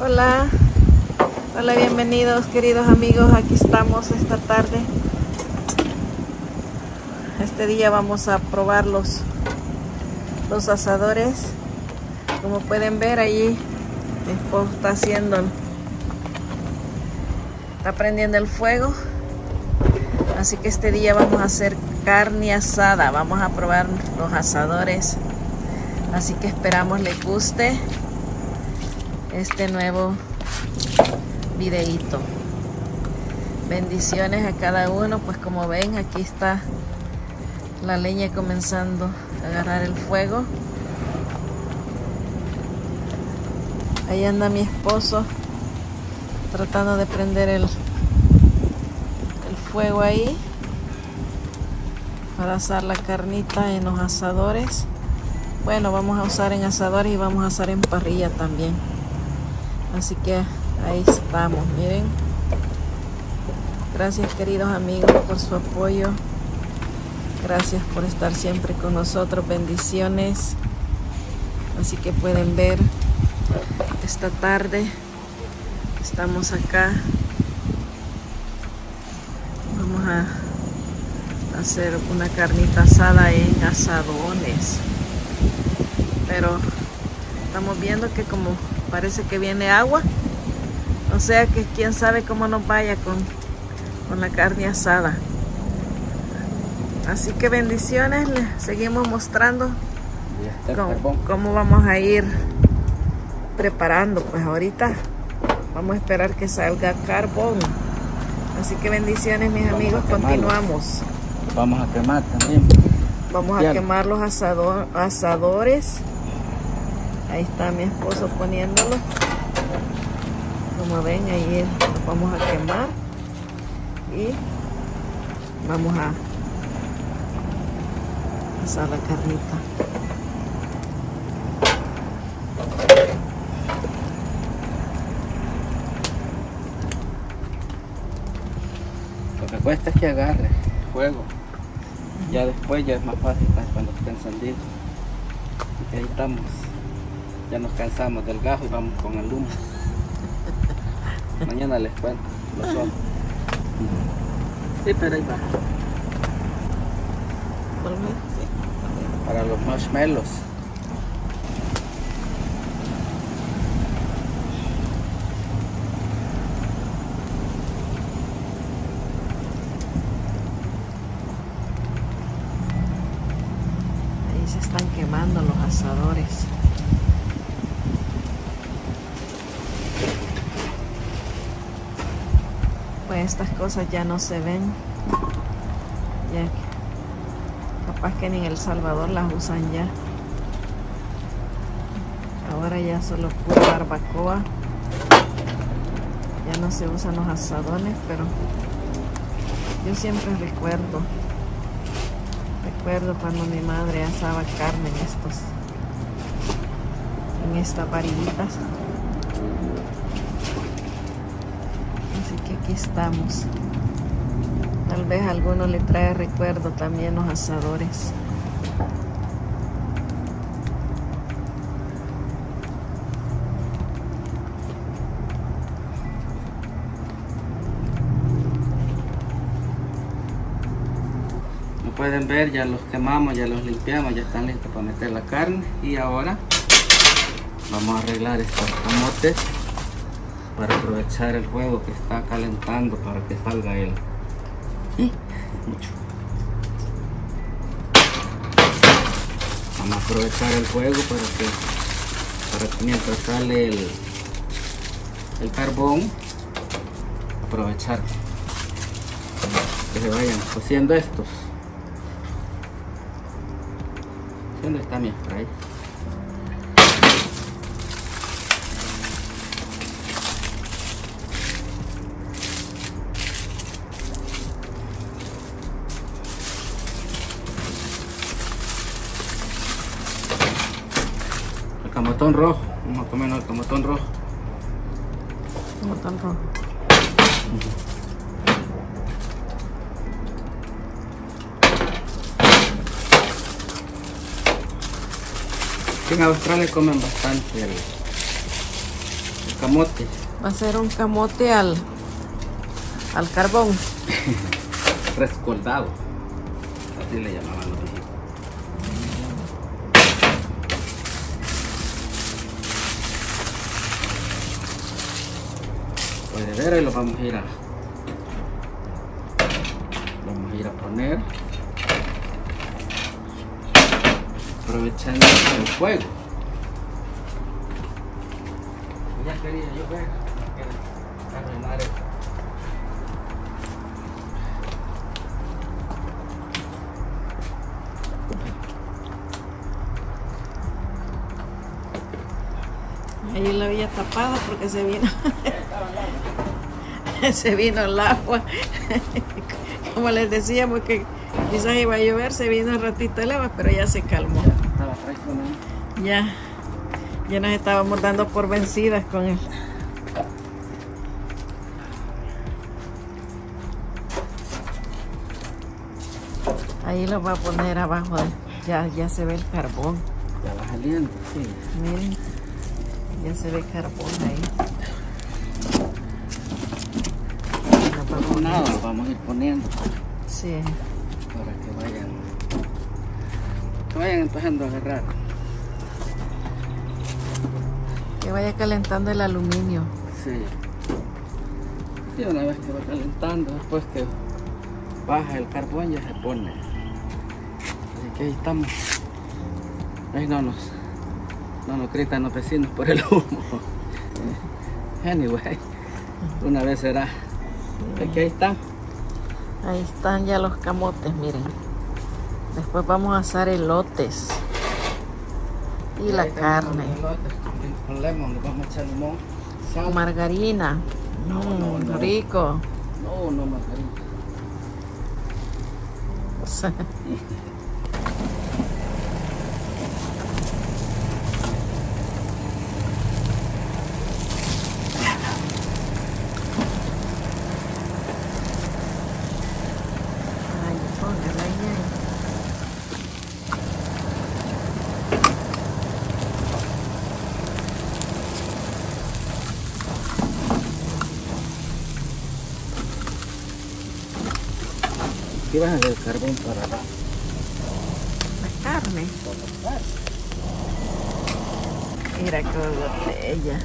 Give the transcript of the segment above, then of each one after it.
Hola, hola, bienvenidos queridos amigos. Aquí estamos esta tarde. Este día vamos a probar los, los asadores. Como pueden ver, ahí mi esposo está haciendo, está prendiendo el fuego. Así que este día vamos a hacer carne asada. Vamos a probar los asadores. Así que esperamos les guste este nuevo videito. Bendiciones a cada uno, pues como ven aquí está la leña comenzando a agarrar el fuego. Ahí anda mi esposo tratando de prender el, el fuego ahí para asar la carnita en los asadores. Bueno, vamos a usar en asadores y vamos a asar en parrilla también. Así que ahí estamos, miren. Gracias queridos amigos por su apoyo. Gracias por estar siempre con nosotros. Bendiciones. Así que pueden ver esta tarde. Estamos acá. Vamos a hacer una carnita asada en asadones. Pero estamos viendo que como parece que viene agua. O sea que quién sabe cómo nos vaya con, con la carne asada. Así que bendiciones, les seguimos mostrando cómo, cómo, vamos a ir preparando. Pues ahorita vamos a esperar que salga carbón. Así que bendiciones mis Vamos amigos, continuamos. Vamos a quemar también. Vamos a quemar los asado- asadores. Ahí está mi esposo poniéndolo. Como ven, ahí lo vamos a quemar. Y vamos a asar la carnita. Lo que cuesta es que agarre fuego. Ya después ya es más fácil pues, cuando esté encendido. Y ahí estamos. Ya nos cansamos del gajo y vamos con el humo. Mañana les cuento lo son. Sí, pero ahí va. Para los marshmallows. Ahí se están quemando los asadores. Pues estas cosas ya no se ven. Ya capaz que ni en El Salvador las usan ya. Ahora ya solo pura barbacoa. Ya no se usan los asadones, pero yo siempre recuerdo Recuerdo cuando mi madre asaba carne en estos, en estas varillitas. Que aquí estamos. Tal vez a alguno le trae recuerdo también los asadores. Como pueden ver, ya los quemamos, ya los limpiamos, ya están listos para meter la carne. Y ahora vamos a arreglar estos camotes para aprovechar el fuego que está calentando para que salga el y mucho. Vamos a aprovechar el fuego para que para que mientras sale el, el carbón aprovechar que se vayan cociendo estos. ¿Dónde está mi spray? Camotón rojo, vamos a comernos el camotón rojo. Como tan rojo. En Australia comen bastante el, el camote. Va a ser un camote al, al carbón. Rescoldado. Así le llamaban los viejitos. Ver, ahí lo vamos a ir a vamos a ir a poner aprovechando el fuego. Ya quería yo ver arreglar esto. Ahí la había tapado porque se vino. se vino el agua. Como les decíamos que quizás iba a llover, se vino un ratito el agua, pero ya se calmó. Ya, ya nos estábamos dando por vencidas con él. Ahí lo va a poner abajo. de- Ya, ya se ve el carbón. Ya va saliendo, sí. Miren, ya se ve carbón ahí. Lo va a poner. Nada, lo vamos a ir poniendo Sí, para que vayan, que vayan empezando a agarrar. que vaya calentando el aluminio. Sí. Sí, una vez que va calentando, después que baja el carbón ya se pone. Así que ahí estamos. Ahí no nos, no nos gritan los vecinos por el humo. Anyway, una vez será. Que ahí está. Ahí están ya los camotes, miren. Después vamos a asar elotes. Y la Ahí tenemos carne. elotes con- lemon, le vamos a echar limón, sal. Margarina. No, no, Mm, no. Rico. No, no margarina. Ay, póngala ahí. ahí. Aquí vas a hacer carbón para la La carne. Mira qué botella.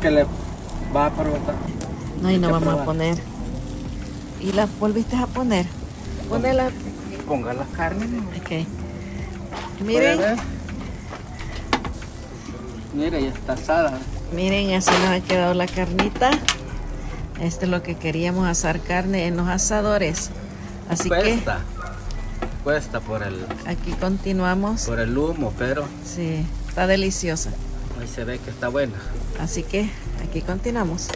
que le va a. Ahí no que vamos a probar. poner. ¿Y la volviste a poner? Ponela. Ponga la carne. ¿no? Ok. ¿Puede Miren? Mira, ya está asada. miren, así nos ha quedado la carnita. Este es lo que queríamos asar carne en los asadores. Así Cuesta. Cuesta por el, aquí continuamos. por el humo, pero Sí, está deliciosa. ahí se ve que está buena. Así que aquí continuamos.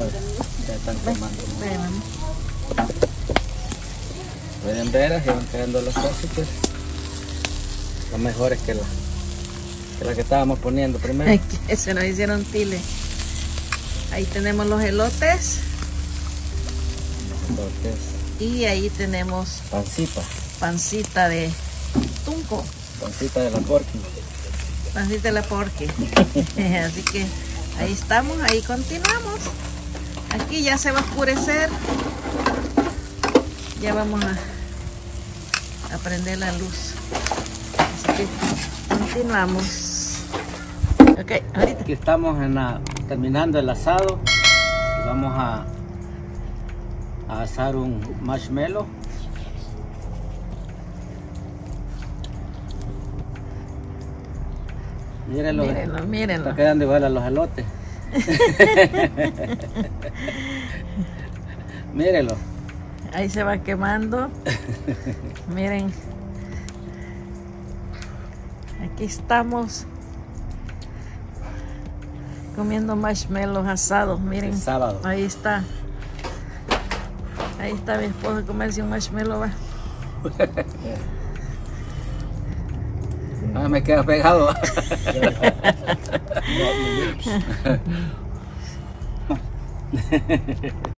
Están quemando. Pueden ver, así van quedando los cositos. Son mejores que la, que la que estábamos poniendo primero. aquí se nos hicieron tile. Ahí tenemos los elotes Entonces, y ahí tenemos pancita. pancita de tunco. Pancita de la porky. Pancita de la porque. Así que ahí estamos, ahí continuamos. Aquí ya se va a oscurecer. Ya vamos a, a prender la luz. Así que continuamos. Ok, ahorita. Aquí estamos en la- terminando el asado. Vamos a, a asar un marshmallow. Mírenlo. Mírenlo, mírenlo. Está quedando igual a los elotes. Mírenlo. Ahí se va quemando. Miren. Aquí estamos comiendo marshmallows asados. Miren. El sábado. Ahí está. Ahí está mi esposo comerse un marshmallow. va. Ah, me queda pegado. Not in the lips.